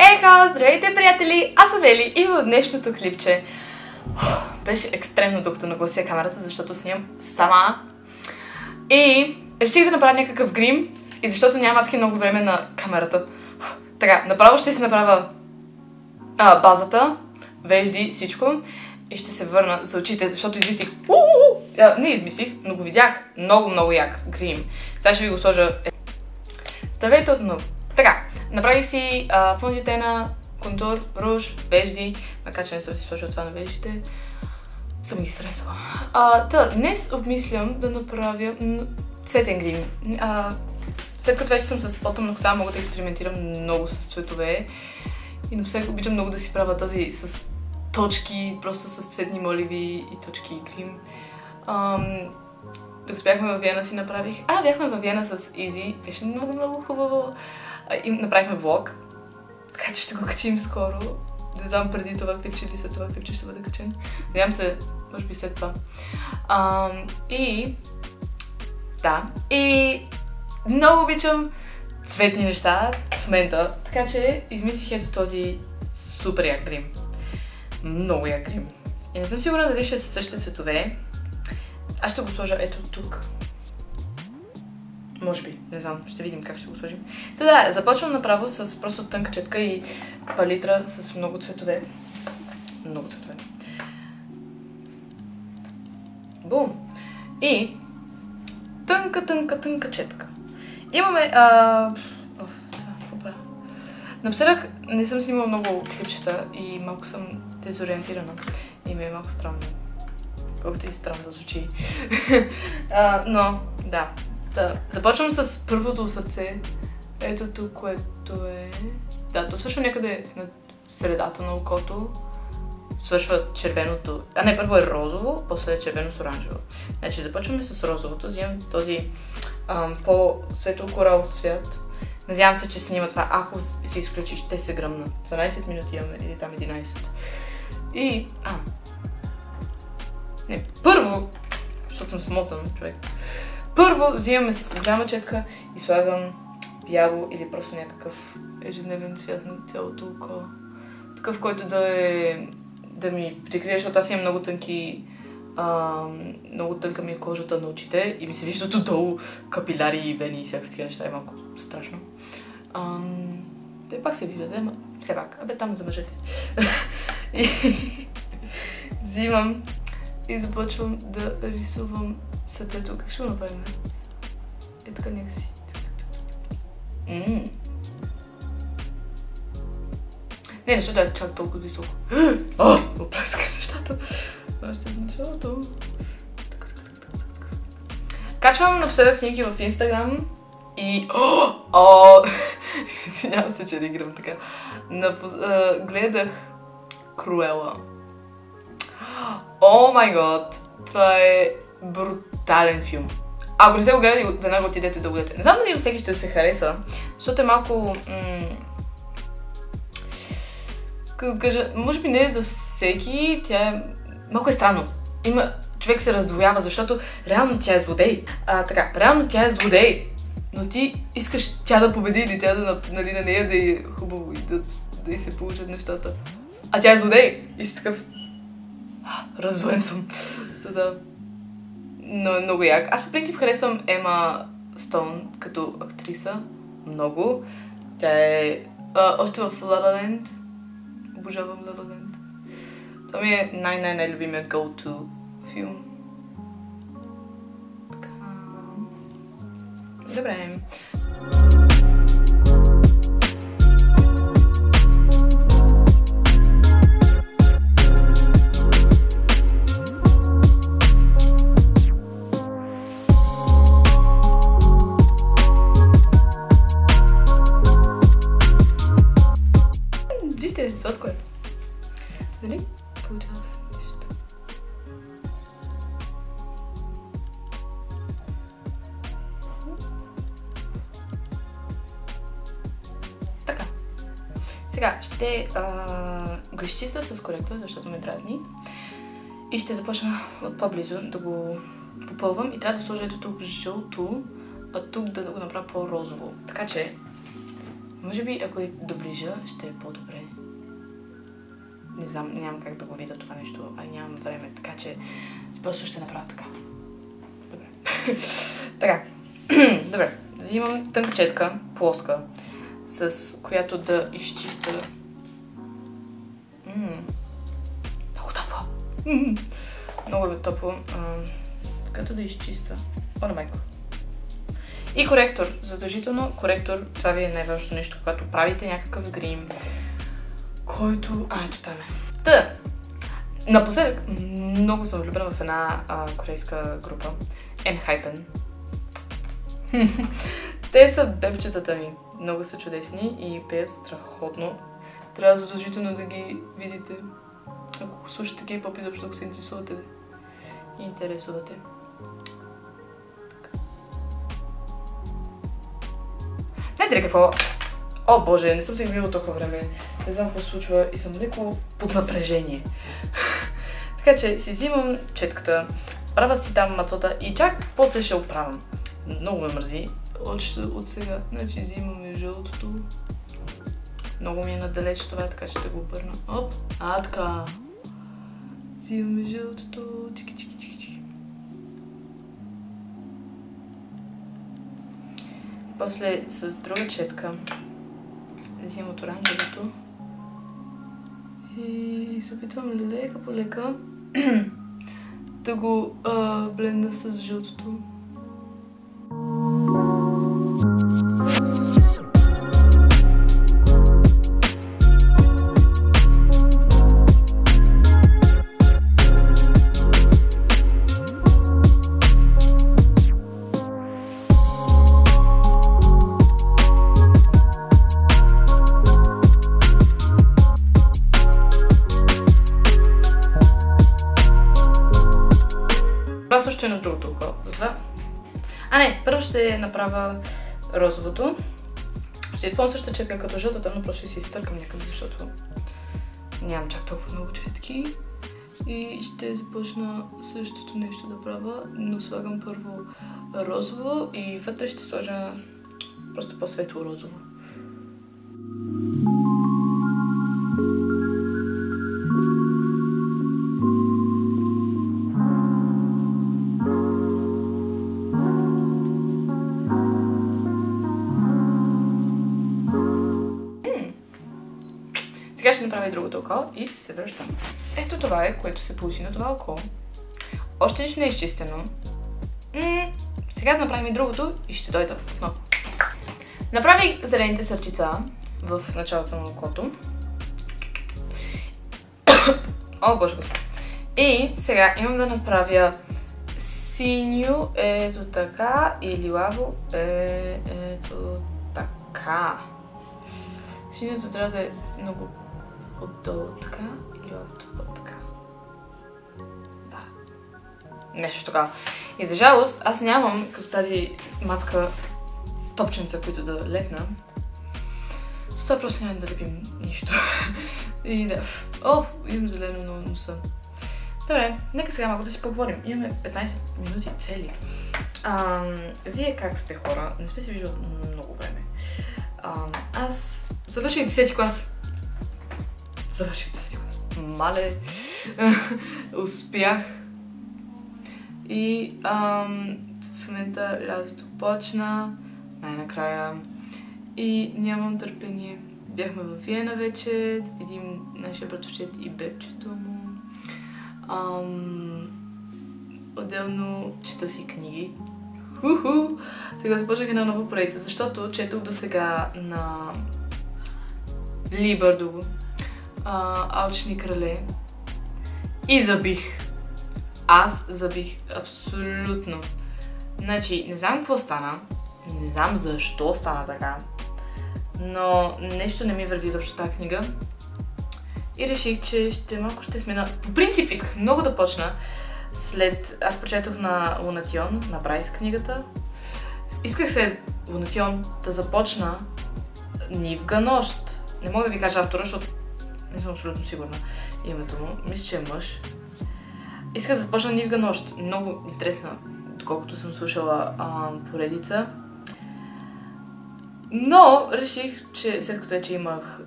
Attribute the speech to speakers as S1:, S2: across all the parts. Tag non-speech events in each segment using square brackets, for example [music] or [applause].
S1: Ехо, здравейте, приятели! Аз съм Ели и в днешното клипче беше екстремно докато наглася камерата, защото снимам сама. И реших да направя някакъв грим, и защото няма адски много време на камерата. Така, направо ще си направя а, базата, вежди, всичко. И ще се върна за очите, защото измислих... Не измислих, но го видях. Много, много як грим. Сега ще ви го сложа... Здравейте отново. Така, направих си а, фондитена, контур, руж, вежди, макар че не съм си сложила това на веждите. Съм ги сресла. Та, днес обмислям да направя цветен грим. След като вече съм с по-тъмно коса, мога да експериментирам много с цветове. И напоследък обичам много да си правя тази с точки, просто с цветни моливи и точки и грим. Ам, докато бяхме във Виена си направих... А, бяхме във Виена с Изи. Беше много, много хубаво. Направихме влог. Така че ще го качим скоро. Не знам преди това клипче или след това клипче ще бъде качен. Надявам се, може би след това. Ам, и... Да. И много обичам цветни неща в момента. Така че измислих ето този супер як грим. Много як грим. И не съм сигурна дали ще са същите цветове. Аз ще го сложа ето тук. Може би, не знам, ще видим как ще го сложим. Та да, започвам направо с просто тънка четка и палитра с много цветове. Много цветове. Бум! И тънка, тънка, тънка четка. Имаме... А... Оф, сега? Напоследък не съм снимала много клипчета и малко съм дезориентирана. И ми е малко странно. Колкото и странно да звучи. [laughs] а, но, да. Та, започвам с първото сърце. Ето тук, което е... Да, то свършва някъде на средата на окото. Свършва червеното... А не, първо е розово, после е червено с оранжево. Значи започваме с розовото. Взимам този по-светло коралов цвят. Надявам се, че снима това. Ако се изключи, ще се гръмна. 12 минути имаме, или там 11. И... А. Не, първо, защото съм смотан човек. Първо взимаме с голяма четка и слагам бяло или просто някакъв ежедневен цвят на цялото око. Такъв, който да е да ми прикрие, защото аз имам много тънки много тънка ми е кожата на очите и ми се виждат отдолу капиляри и вени и всякакви такива неща. Е малко страшно. А, те пак се виждат, ама все пак. Абе, там за мъжете. [laughs] взимам и започвам да рисувам сърцето. Как ще го направим? Е така някакси. Mm. Не, не ще да е чак толкова високо. О, оплесках нещата. Още в началото. Качвам напоследък снимки в Инстаграм и... О! Извинявам се, че реагирам така. Гледах Круела. О май год! Това е брутален филм. Ако не сте го гледали, веднага отидете да го гледате. Не знам дали всеки ще се хареса, защото е малко... Как да кажа, може би не е за всеки, тя е малко е странно. Има, човек се раздвоява, защото реално тя е злодей. А, така, реално тя е злодей, но ти искаш тя да победи или тя да, нали, на нея да е хубаво и да, да й се получат нещата. А тя е злодей и си такъв... Раздвоен съм. [laughs] Та да. Но е много як. Аз по принцип харесвам Ема Стоун като актриса. Много. Тя е а, още в La La Land. Обожавам La La Land. Това ми е най-най-най-любимия go-to филм. Така. Добре. Сега ще а, изчиста с коректор, защото ме дразни. И ще започна от по-близо да го попълвам и трябва да сложа ето тук жълто, а тук да го направя по-розово. Така че Може би, ако и доближа, ще е по-добре. Не знам, нямам как да го видя това нещо, а нямам време, така че просто ще направя така. Добре. [laughs] така. [clears throat] Добре. Взимам тънка четка, плоска, с която да изчиста... М- много топло. много е топло. Като да изчиста. Оля майко. И коректор. Задължително коректор. Това ви е най-важното нещо, когато правите някакъв грим, който... А, ето там е. Та, напоследък много съм влюбена в една корейска група. Enhypen. [laughs] Те са бебчетата ми. Много са чудесни и пеят страхотно. Трябва задължително да ги видите. Ако слушате кей-поп и ако се интересувате и интересувате. Знаете ли какво? О, боже, не съм се игрила толкова време. Не знам какво случва и съм леко под напрежение. [laughs] така че си взимам четката, правя си там мацота и чак после ще оправям. Много ме мързи. Още от сега. Значи взимаме жълтото. Много ми е надалеч това, така ще го обърна. Оп, а така. Взимаме жълтото. Тики, тики, тики, тики. После с друга четка взимам от оранжевото. И се опитвам лека по лека [clears throat] да го а, блендна с жълтото. Това също е на другото око. Затова... А не, първо ще направя розовото. Ще използвам същата четка като жълтата, но просто ще си изтъркам някъде, защото нямам чак толкова много четки. И ще започна същото нещо да правя, но слагам първо розово и вътре ще сложа просто по-светло розово. Направя и другото око и се връщам. Ето това е, което се получи на това око. Още нищо не е изчистено. Сега да направим и другото и ще дойда отново. Направих зелените сърчица в началото на окото. [coughs] О, боже. И сега имам да направя синьо ето така и лилаво ето така. Синьото трябва да е много отдолу така или по така. Да. Нещо така. И за жалост, аз нямам като тази мацка топченца, които да лепна. С това просто няма да лепим нищо. И да. О, имам зелено на носа. Добре, нека сега малко да си поговорим. Имаме 15 минути цели. А, вие как сте хора? Не сме се виждали много време. А, аз завърших 10 клас. Завърших 10 клас. Мале. [laughs] Успях. И ам, в момента лятото почна. Най-накрая. И нямам търпение. Бяхме в Виена вече, да видим нашия братовчет и бебчето му. Ам, отделно чета си книги. Ху-ху! Сега започнах една нова поредица, защото четох до сега на Ли Бърдуго, Алчни крале и забих. Аз забих абсолютно. Значи, не знам какво стана, не знам защо стана така, но нещо не ми върви защо тази книга. И реших, че ще малко ще смена. По принцип исках много да почна след... Аз прочетох на Лунатион, на Брайс книгата. Исках се Лунатион да започна Нивга нощ. Не мога да ви кажа автора, защото не съм абсолютно сигурна името му. Мисля, че е мъж. Исках да започна Нивга нощ. Много интересна, доколкото съм слушала поредица. Но реших, че след като вече имах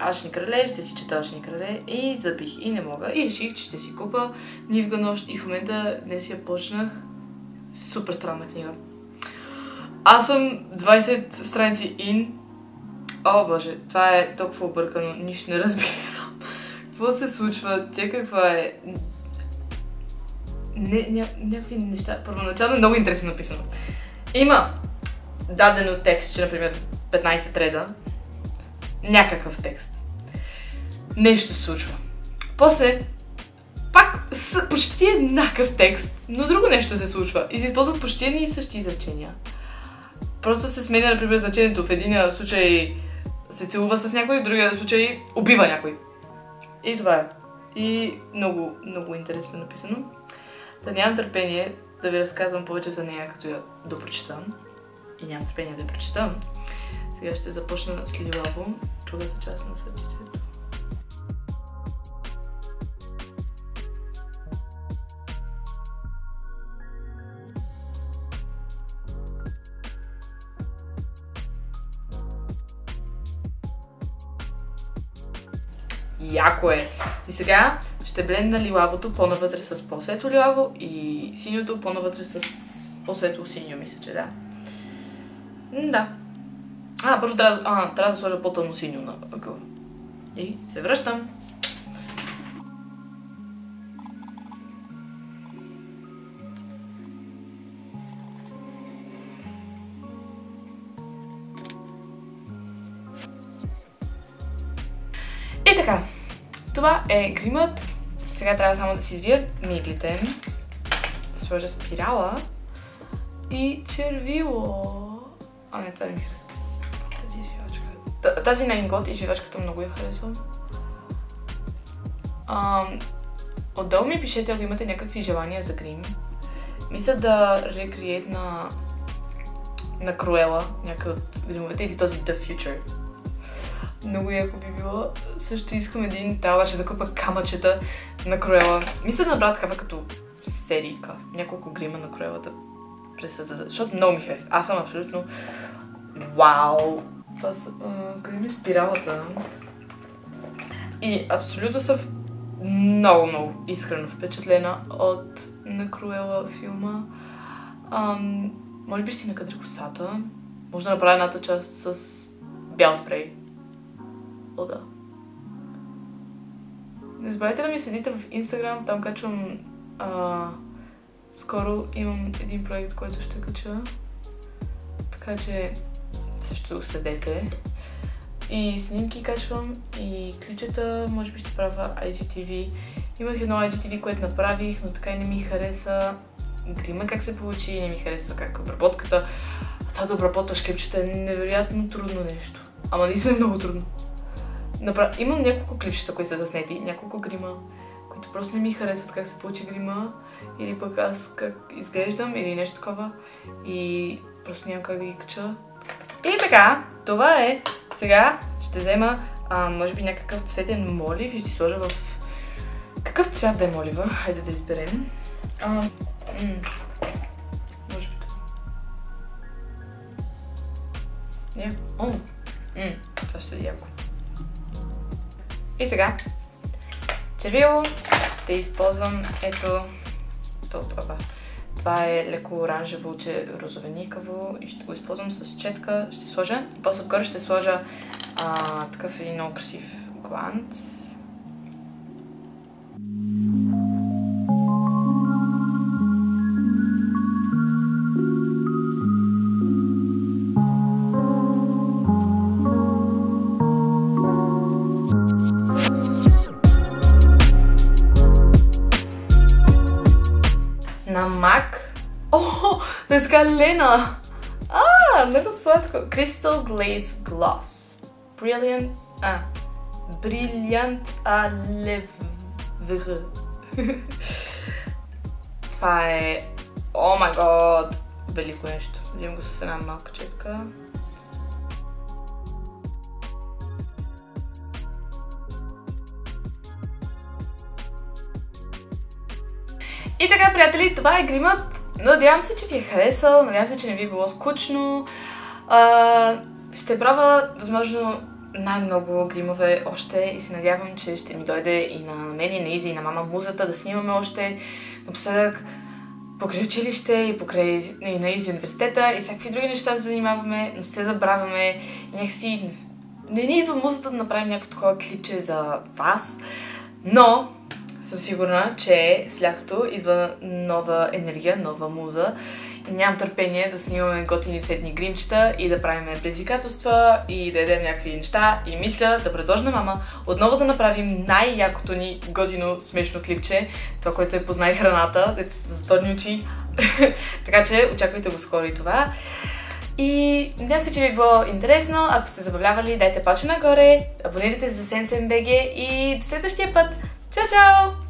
S1: Ашни крале, ще си чета Ашни крале и забих и не мога. И реших, че ще си купа Нивга нощ и в момента днес я почнах. Супер странна книга. Аз съм 20 страници ин. О, боже, това е толкова объркано, нищо не разбирам. [laughs] Какво се случва? Тя каква е? Не, ня, някакви неща. Първоначално е много интересно написано. Има дадено текст, че, например, 15 реда, някакъв текст. Нещо се случва. После, пак с почти еднакъв текст, но друго нещо се случва. И се използват почти едни и същи изречения. Просто се сменя, например, значението. В един случай се целува с някой, в другия случай убива някой. И това е. И много, много интересно написано. Та нямам търпение да ви разказвам повече за нея, като я допрочитам. И нямам търпение да я прочитам. Сега ще започна с Лилаво, другата част на събитието. Яко е! И сега ще блендна лилавото по-навътре с по-светло лилаво и синьото по-навътре с по-светло синьо, мисля, че да. Да. А, първо трябва, да сложа по-тъмно синьо на ъгъла. И се връщам. Това е гримът. Сега трябва само да си извия миглите. Да сложа спирала и червило. А не, това не ми харесва. Тази извивачка. Тази на Ингот извивачката много я харесвам. отдолу ми пишете, ако имате някакви желания за грим. Мисля да рекриет на на Круела, някой от гримовете или този The Future. Много яко би било. Също искам един, трябваше да купа камъчета на Круела. Мисля да направя такава като серийка. Няколко грима на Круела да пресъздаде. Защото много ми харесва. Аз съм абсолютно вау. Това са... Къде ми е спиралата? И абсолютно съм много, много искрено впечатлена от Накруела филма. Ам, може би си накъдри косата. Може да направя едната част с бял спрей. Да. Не забравяйте да ми следите в Инстаграм, там качвам а, скоро имам един проект, който ще кача. Така че също следете. И снимки качвам, и ключата, може би ще правя IGTV. Имах едно IGTV, което направих, но така и не ми хареса грима как се получи, не ми хареса как е обработката. Това да обработваш клипчета е невероятно трудно нещо. Ама наистина е много трудно. Направ... Имам няколко клипчета, които са заснети, няколко грима, които просто не ми харесват как се получи грима, или пък аз как изглеждам, или нещо такова. И просто нямам как да ги кача. И така, това е. Сега ще взема, а, може би, някакъв цветен молив и ще си сложа в... Какъв цвят да е молива? Хайде да изберем. А, може би това. Не? О! това ще е яко. И сега, червило ще използвам ето това. Това е леко оранжево, че розовеникаво и ще го използвам с четка. Ще сложа после отгоре ще сложа а, такъв един много красив гланц. Лена! А, много сладко. Crystal Glaze Gloss. Brilliant... А. Brilliant левр. [laughs] Това е... О май год! Велико нещо. Взимам го с една малка четка. И така, приятели, това е гримът Надявам се, че ви е харесал, надявам се, че не ви е било скучно. А, ще пробва, възможно, най-много гримове още и се надявам, че ще ми дойде и на мен, и на Изи, и на мама музата да снимаме още. Напоследък покрай училище и покрай и на Изи университета и всякакви други неща да занимаваме, но се забравяме и някакси не ни идва музата да направим някакво такова клипче за вас, но съм сигурна, че с лятото идва нова енергия, нова муза и нямам търпение да снимаме готини цветни гримчета и да правим предизвикателства и да ядем някакви неща и мисля да предложа на мама отново да направим най-якото ни готино смешно клипче, това, което е познай храната, дето са затворни очи. [laughs] така че очаквайте го скоро и това. И надявам се, че ви е било интересно. Ако сте забавлявали, дайте паче нагоре, абонирайте се за SenseMBG и до следващия път. Ciao, ciao!